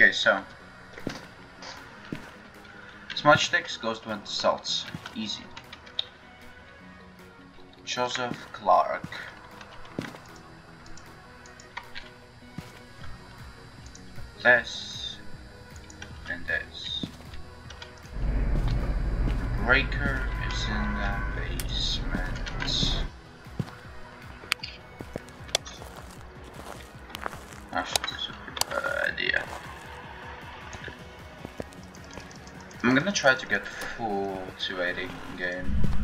Okay, so Smudge sticks, Ghost Wind salts. Easy. Joseph Clark. This and this. Breaker I'm gonna try to get full 280 game.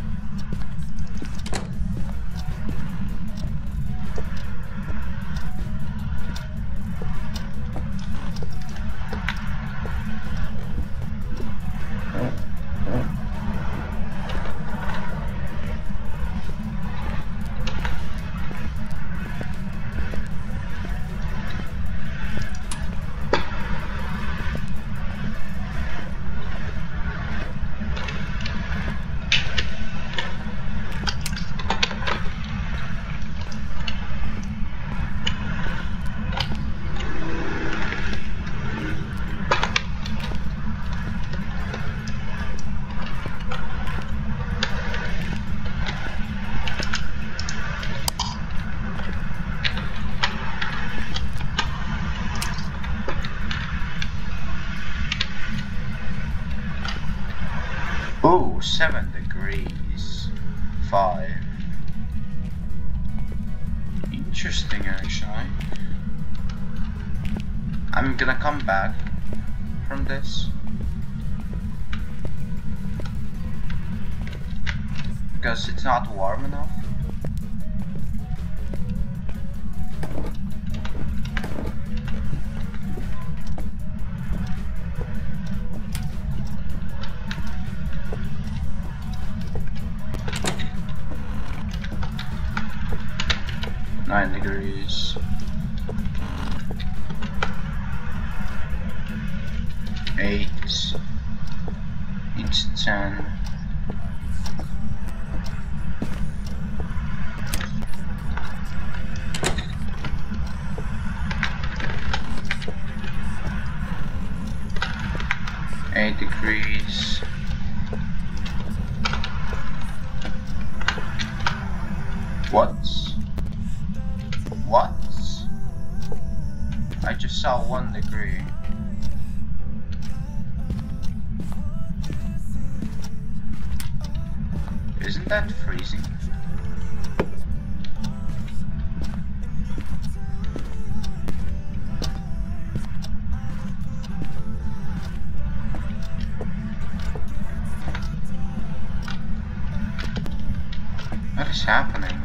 Not warm enough. Nine degrees. That freezing? What is happening?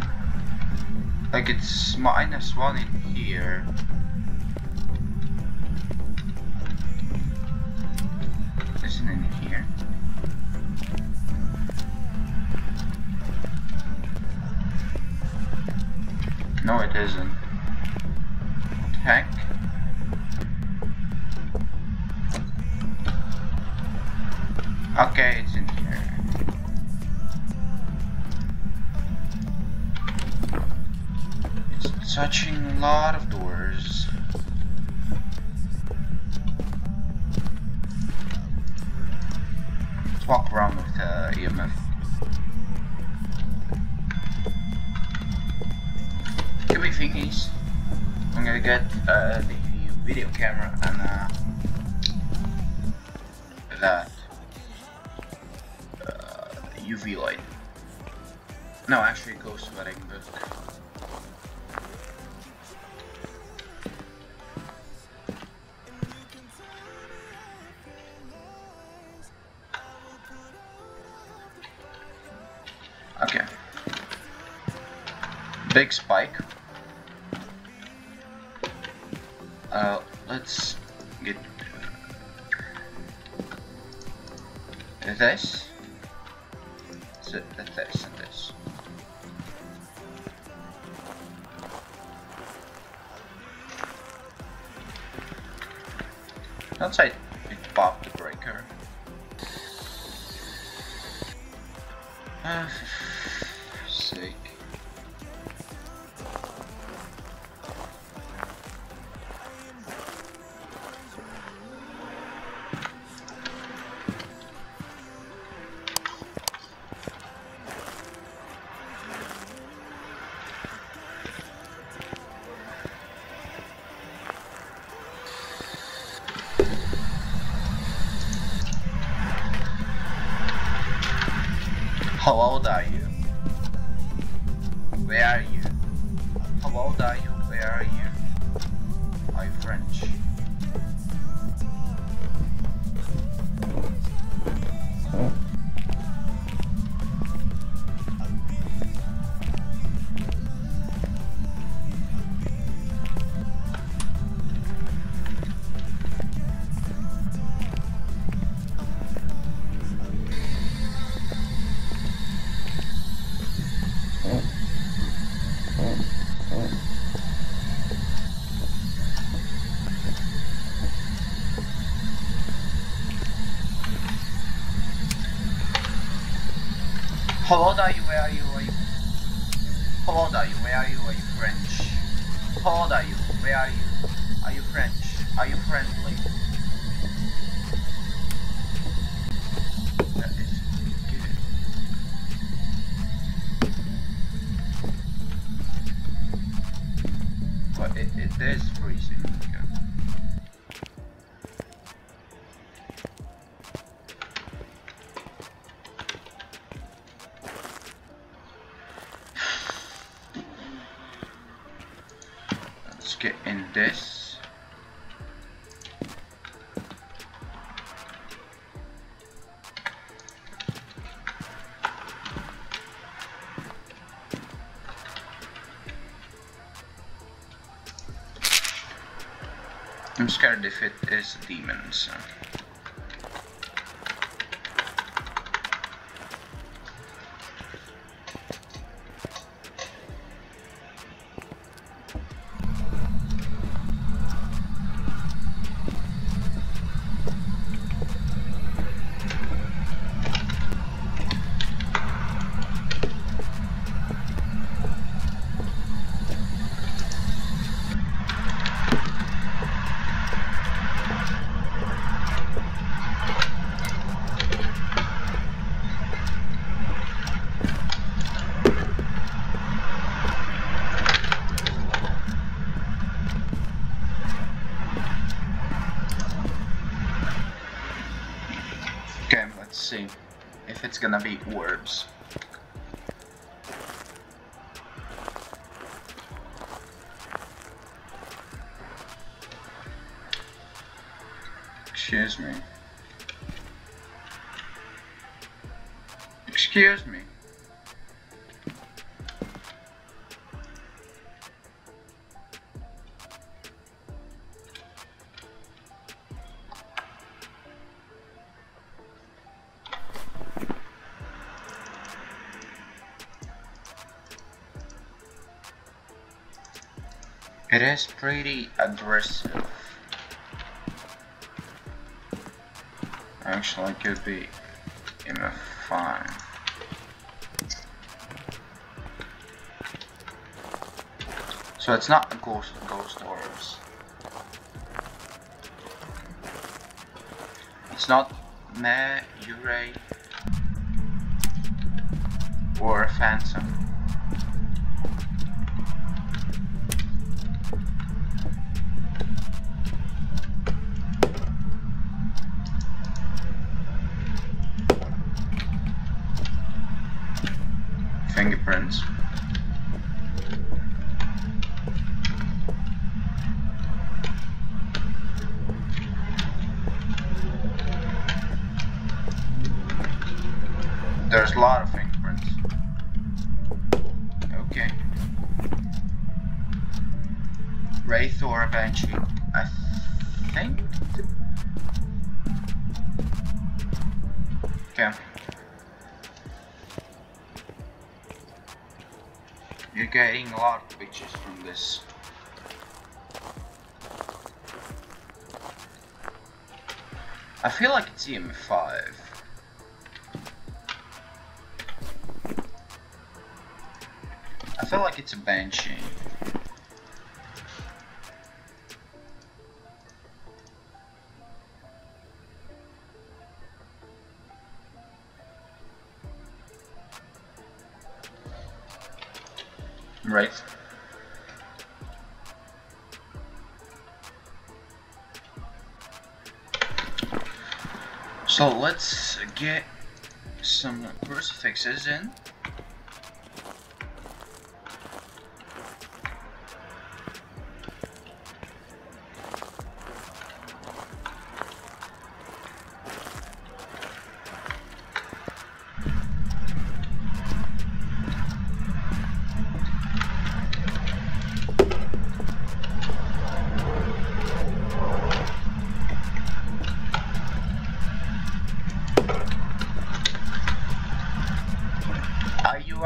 Like it's minus one in here. Okay, it's in here. It's touching a lot of doors. Let's walk around with uh, EMF. Give me thingies. I'm gonna get uh, the video camera and uh, that UV light. No, actually, ghost writing book. Okay. Big spike. Uh, let's get this. Outside, it How old are you? How old are you? Where are you? Are you? How old are you? Where are you? Are you French? How old are you? Where are you? Are you French? Are you friendly? That is good. But it, it is freezing. Okay. Is demons. Gonna be orbs. Excuse me. Excuse me. It is pretty aggressive. Actually, it could be even fine. So it's not a ghost ghost orbs. It's not me, Yurei, or a Phantom. Wraith or Banshee. I think. Okay. You're getting a lot of pictures from this. I feel like it's EMF5. I feel like it's a Banshee. Right. So let's get some crucifixes in.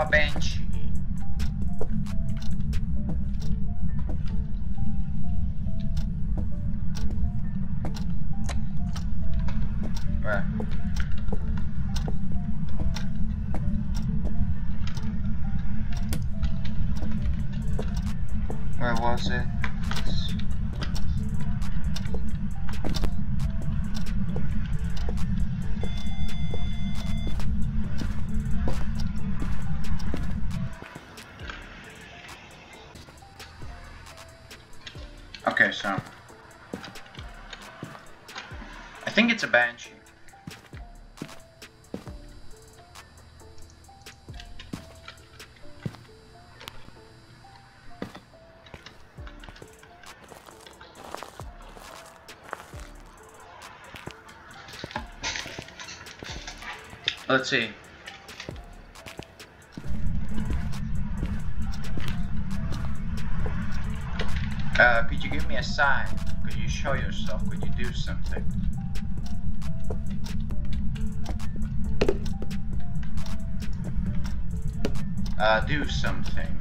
Are Let's see. Uh, could you give me a sign? Could you show yourself? Could you do something? Uh, do something.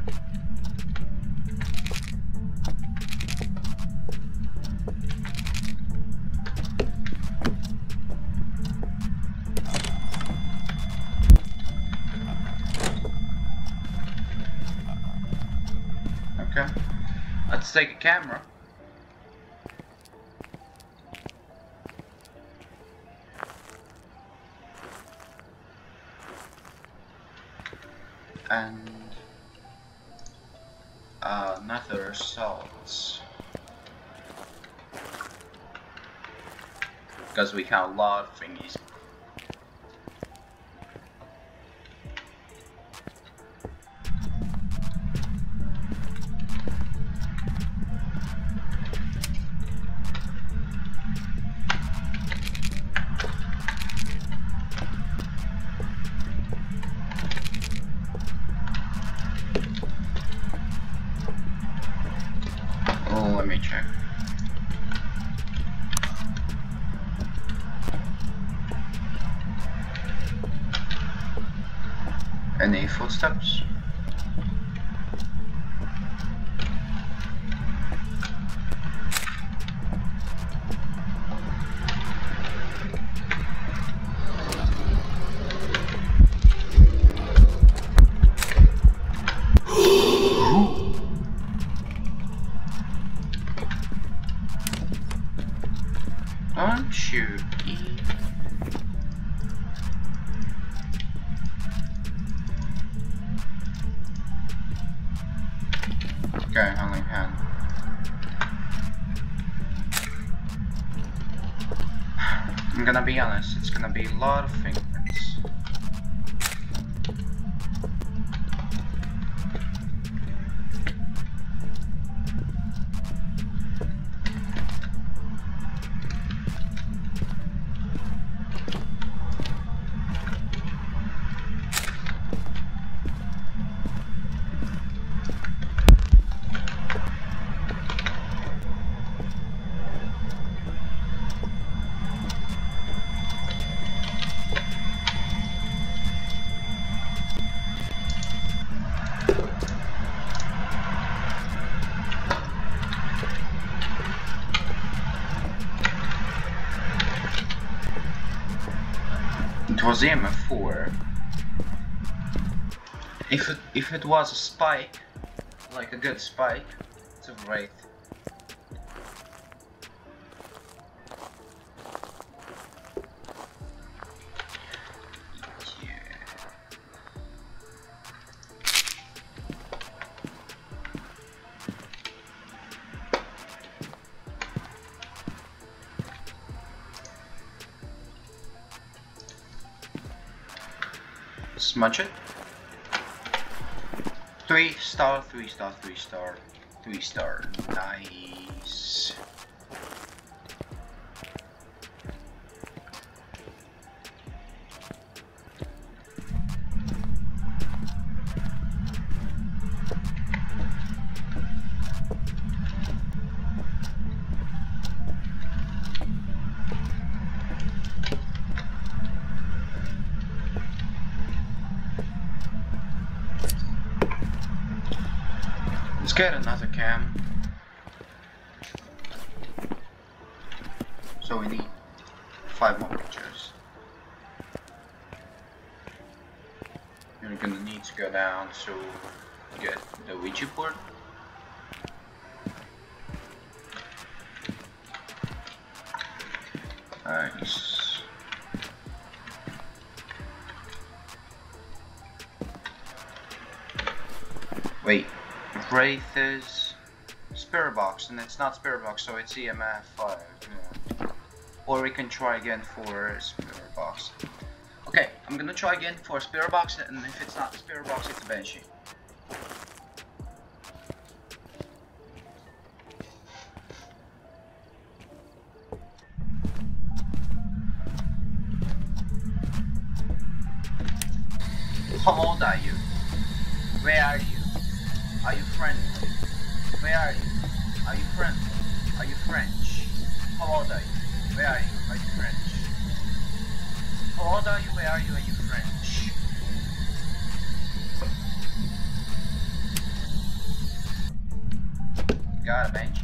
Let's take a camera. And uh, another assault. Because we have a lot of thingies. Oh, I'm gonna be honest, it's gonna be a lot of fingerprints. Was EMF4. If it if it was a spike, like a good spike, it's a wraith. Smudge it. Three star, three star, three star, three star. Nice. Pictures. You're gonna need to go down to get the Ouija board. Nice. Wait, Wraith's Spirit Box, and it's not Spirit Box, so it's EMF 5. Yeah. Or we can try again for Spirit Box. Okay, I'm gonna try again for Spirit Box, and if it's not Spirit Box, it's a Banshee. How old are you? Where are you? Are you friendly? Where are you? Are you friendly? Are you French? How old are you? Where are you? Are you French? How old are you? Where are you? Are you French? Got a bench.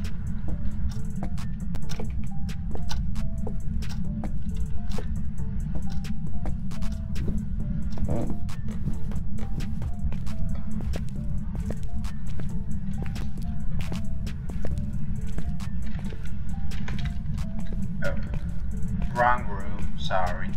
Wrong room. Sorry.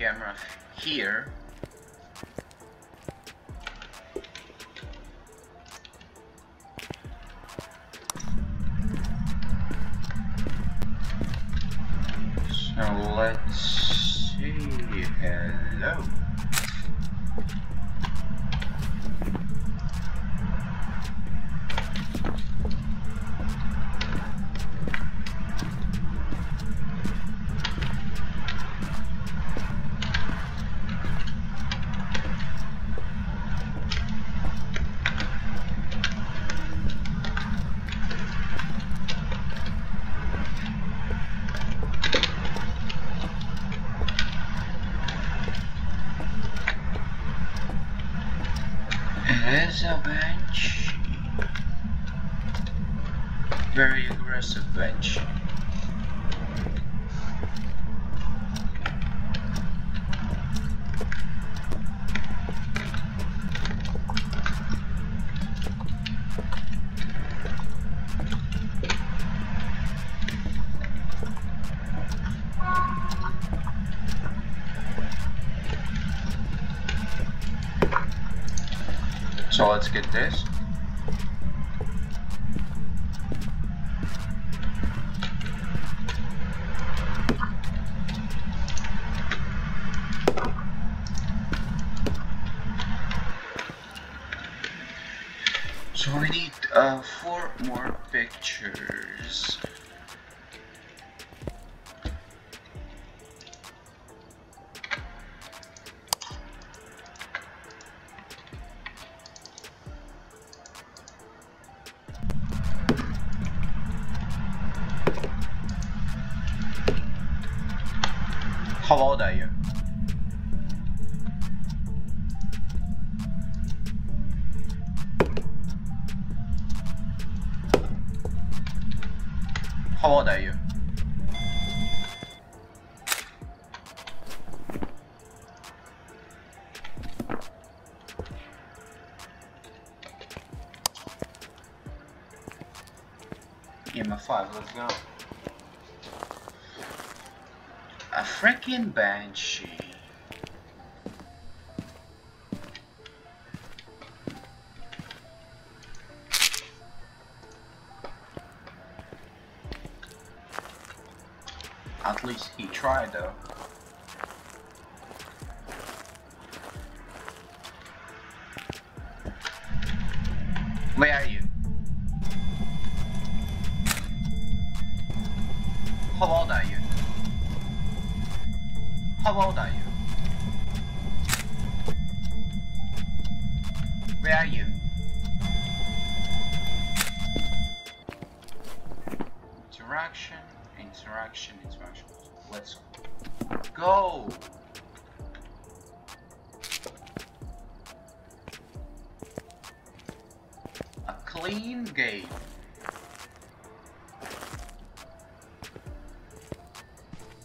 Camera here. So let's get this. So we need uh, four more pictures. How old are you? How old are you? Banshee. At least he tried though.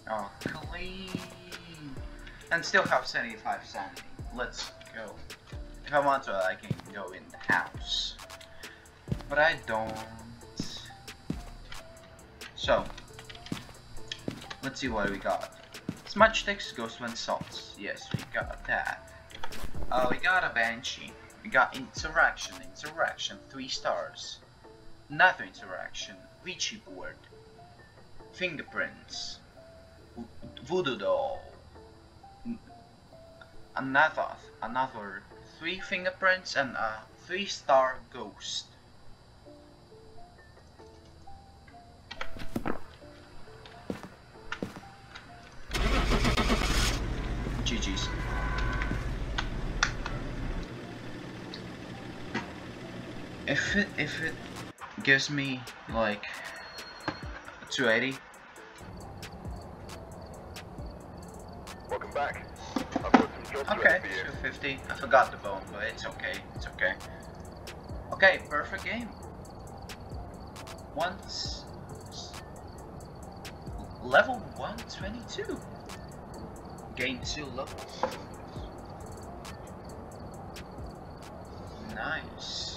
Oh, clean. And still have 75 sanity. Let's go. If I want to, I can go in the house. But I don't. So, let's see what we got. Smudge sticks, ghost when salts. Yes, we got that. Uh, we got a banshee. We got interaction, interaction, three stars. Another interaction, Ouija board. Fingerprints. Voodoo doll. Mm. Another, another three fingerprints and a three star ghost. GG's. If it if it gives me like 280 50. I forgot the bone, but it's okay. It's okay. Okay, perfect game. Once level 122. Gain two levels. Nice.